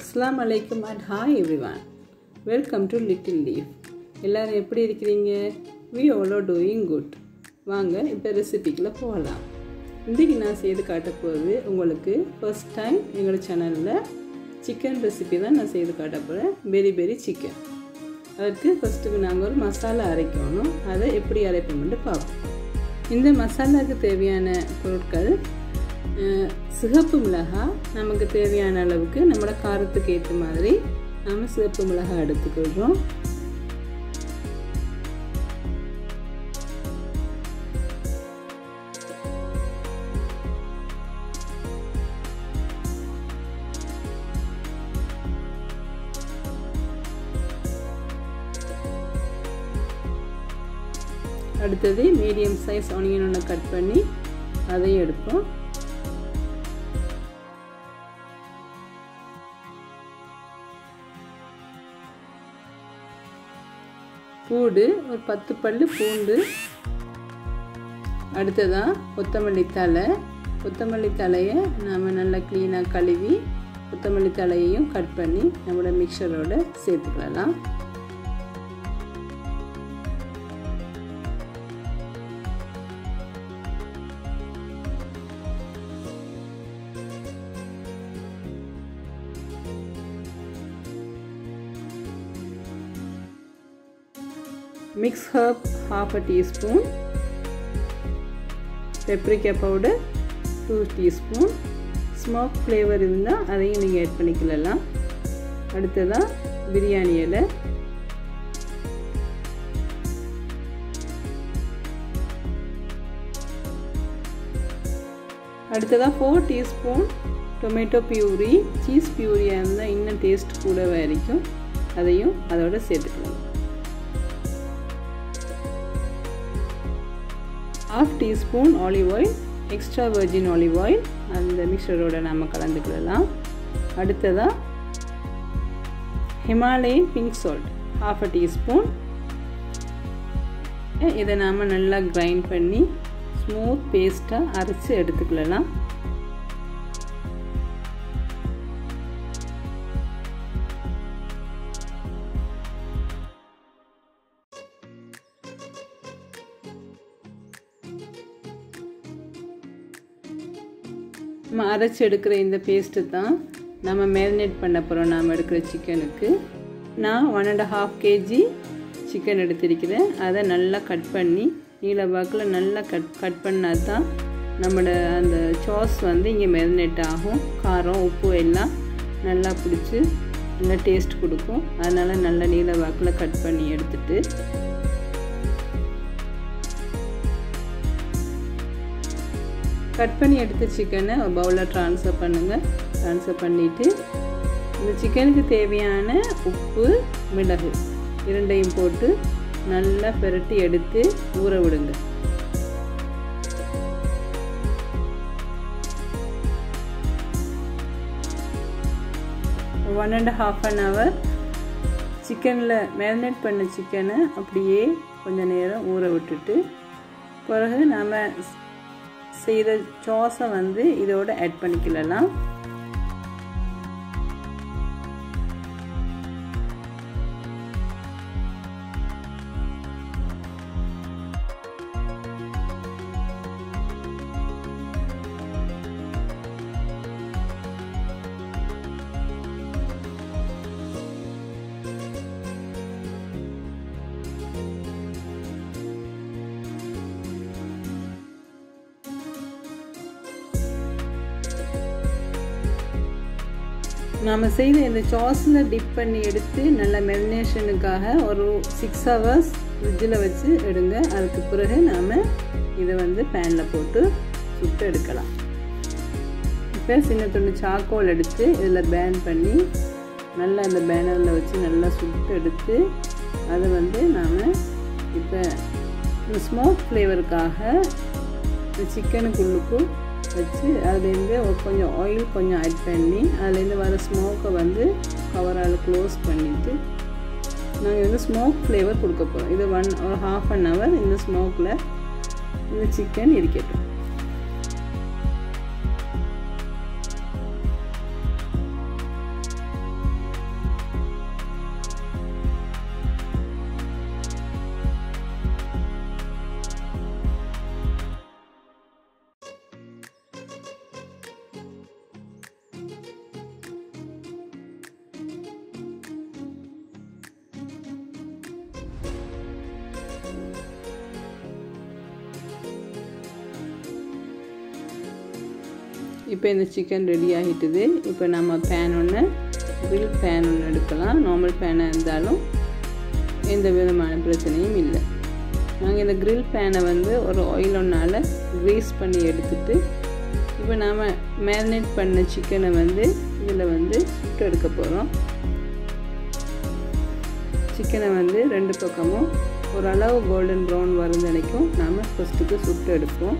அஸ்லாம் அலைக்கும் and hi everyone welcome to Little Leaf எல்லோரும் எப்படி இருக்கிறீங்க? வி ஓலோ டூயிங் குட் வாங்க இப்போ ரெசிபிக்குள்ளே போகலாம். இன்றைக்கி நான் செய்து காட்ட போகிறது உங்களுக்கு ஃபர்ஸ்ட் டைம் எங்களோட சேனலில் சிக்கன் ரெசிபி தான் நான் செய்து காட்ட போகிறேன் பெரி பெரி சிக்கன் அதுக்கு ஃபஸ்ட்டுக்கு நாங்கள் ஒரு மசாலா அரைக்கணும். அதை எப்படி அரைப்போம்னு பார்ப்போம். இந்த மசாலாவுக்கு தேவையான பொருட்கள் சிகப்பு மிளகாய் நமக்கு தேவையான அளவுக்கு நம்மளோட காரத்துக்கு ஏற்ற மாதிரி நாம் சிவப்பு மிளகாய் எடுத்துக்கொள்கிறோம் அடுத்தது மீடியம் சைஸ் ஆனியன் ஒன்று கட் பண்ணி அதையும் எடுப்போம். பூடு ஒரு பத்து பல் பூண்டு. அடுத்ததாக கொத்தமல்லி தலை கொத்தமல்லி தலையை நாம் நல்லா க்ளீனாக கழுவி கொத்தமல்லி தலையையும் கட் பண்ணி நம்மளோட மிக்சரோடு சேர்த்துக்கலாம். Mix herb half a teaspoon paprika powder two teaspoon smoke flavour இருந்தால் அதையும் நீங்கள் ஆட் பண்ணிக்கலாம் அடுத்ததாக பிரியாணி இலை. அடுத்ததாக four teaspoon tomato puree cheese பியூரியாக இருந்தால் இன்னும் டேஸ்ட் கூட வரைக்கும் அதையும் அதோட சேர்த்துக்கலாம். Half teaspoon olive oil extra virgin olive oil அந்த மிக்சரோட நம்ம கலந்துக்கிடலாம் அடுத்ததாக Himalayan pink salt half a teaspoon இதை நாம் நல்லா கிரைண்ட் பண்ணி ஸ்மூத் பேஸ்ட்டாக அரைச்சி எடுத்துக்கலாம் நம்ம அரைச்சி எடுக்கிற இந்த பேஸ்ட்டு தான் நம்ம மேரினேட் பண்ண போகிறோம் நாம் எடுக்கிற சிக்கனுக்கு நான் one and half KG chicken எடுத்திருக்கிறேன். அதை நல்லா கட் பண்ணி நீல வாக்கில் நல்லா கட் கட் பண்ணால் தான் நம்மளோட அந்த சாஸ் வந்து இங்கே மேரினேட் ஆகும். காரம் உப்பு எல்லாம் நல்லா பிடிச்சி நல்லா டேஸ்ட் கொடுக்கும். அதனால் நல்லா நீல வாக்கில் கட் பண்ணி எடுத்துகிட்டு கட் பண்ணி எடுத்த சிக்கனை பவுலில் ட்ரான்ஸ்ஃபர் பண்ணுங்கள் ட்ரான்ஸ்ஃபர் பண்ணிவிட்டு இந்த சிக்கனுக்கு தேவையான உப்பு மிளகு இரண்டையும் போட்டு நல்லா பெரட்டி எடுத்து ஊற விடுங்க. One and half an hour சிக்கனில் மேரினேட் பண்ண சிக்கனை அப்படியே கொஞ்சம் நேரம் ஊற விட்டுட்டு பிறகு நாம் செய்கிற சாஸை வந்து இதோட ஆட் பண்ணிக்கலாம் நாம் செய்த இந்த சாஸில் டிப் பண்ணி எடுத்து நல்ல மெரினேஷனுக்காக ஒரு சிக்ஸ் ஹவர்ஸ் ஃப்ரிட்ஜில் வச்சு எடுங்க. அதுக்கு பிறகு நாம் இதை வந்து பேனில் போட்டு சுட்டு எடுக்கலாம். இப்போ சின்ன துண்டு சாக்கோல் எடுத்து இதில் பேன் பண்ணி நல்லா அந்த பேனரில் வச்சு நல்லா சுட்டு எடுத்து அதை வந்து நாம் இப்போ இந்த ஸ்மோக் ஃப்ளேவருக்காக இந்த சிக்கனுக்குள்ளுக்கும் வச்சு அதுலேருந்து கொஞ்சம் ஆயில் கொஞ்சம் ஆட் பண்ணி அதுலேருந்து வர ஸ்மோக்கை வந்து கவரால் க்ளோஸ் பண்ணிவிட்டு நாங்கள் வந்து ஸ்மோக் ஃப்ளேவர் கொடுக்க போகிறோம் இது ஒன் ஒரு ஹாஃப் அன் ஹவர் இந்த ஸ்மோக்கில் இந்த சிக்கன் இருக்கட்டும். இப்போ இந்த சிக்கன் ரெடி ஆகிட்டுது. இப்போ நம்ம பேன் ஒன்று வில் பேன் ஒன்று எடுக்கலாம். நார்மல் பேனாக இருந்தாலும் எந்த விதமான பிரச்சனையும் இல்லை. நாங்கள் இந்த க்ரில் பேனை வந்து ஒரு ஆயில் ஒன்றால் க்ரீஸ் பண்ணி எடுத்துட்டு இப்போ நாம் மேரினேட் பண்ண சிக்கனை வந்து இதில் வந்து சுட்டு எடுக்க போகிறோம் சிக்கனை வந்து ரெண்டு பக்கமும் ஓரளவு கோல்டன் ப்ரௌன் வரும் வரைக்கும் நாம் ஃபஸ்ட்டுக்கு சுட்டு எடுப்போம்.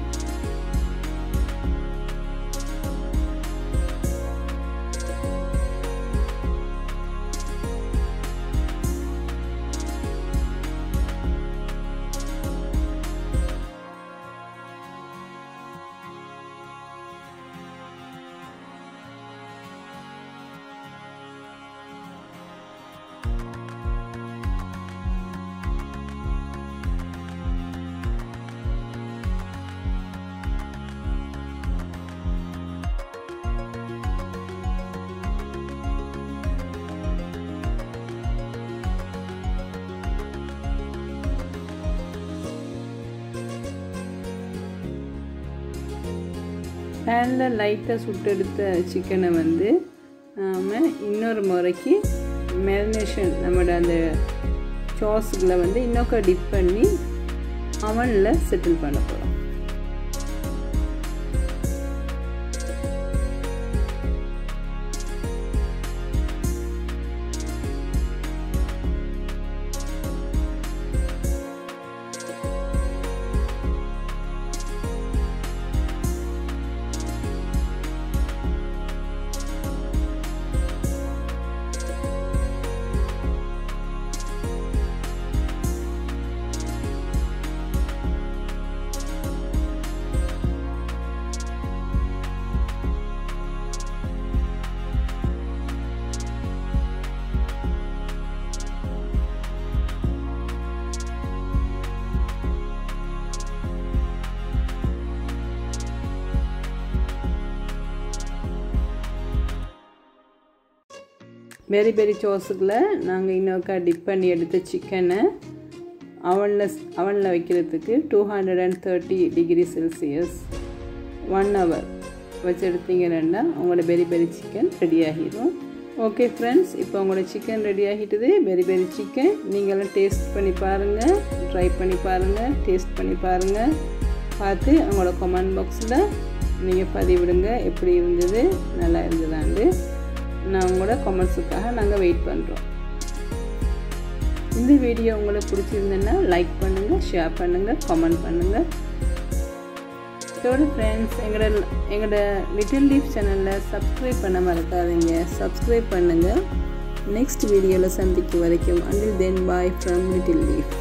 பேனில் லைட்டாக சுட்டெடுத்த சிக்கனை வந்து நாம் இன்னொரு முறைக்கு மேரினேஷன் நம்மளோட அந்த சாஸுகளை வந்து இன்னொக்க டிப் பண்ணி அவனில் செட்டில் பண்ண போகிறோம் பெரி பெரி சோஸுக்குள்ள நாங்கள் இன்னொருக்கா டிப் பண்ணி எடுத்த சிக்கனை அவனில் அவனில் வைக்கிறதுக்கு two hundred and thirty degree Celsius one hour வச்சு எடுத்தீங்கன்னா உங்களோட பெரி பெரி சிக்கன் ரெடி ஆகிடும் ஓகே ஃப்ரெண்ட்ஸ் இப்போ உங்களோட சிக்கன் ரெடி ஆகிட்டது. பெரி பெரி சிக்கன் நீங்களும் டேஸ்ட் பண்ணி பாருங்கள் ட்ரை பண்ணி பாருங்கள் டேஸ்ட் பண்ணி பாருங்கள் பார்த்து உங்களோட கமெண்ட் பாக்ஸில் நீங்கள் பதிவிடுங்க எப்படி இருந்தது நல்லா இருந்ததாண்டு நான் உங்களோட கமெண்ட்ஸுக்காக நாங்கள் வெயிட் பண்ணுறோம் இந்த வீடியோ உங்களுக்கு பிடிச்சிருந்ததுன்னா லைக் பண்ணுங்கள் ஷேர் பண்ணுங்கள் கமெண்ட் பண்ணுங்கள் இதோட ஃப்ரெண்ட்ஸ் எங்களோட எங்களோட லிட்டில் லீஃப் சேனலில் சப்ஸ்கிரைப் பண்ண மறக்காதீங்க. சப்ஸ்கிரைப் பண்ணுங்கள் நெக்ஸ்ட் வீடியோவில் சந்திக்கும் வரைக்கும் until then bye from Little Leaf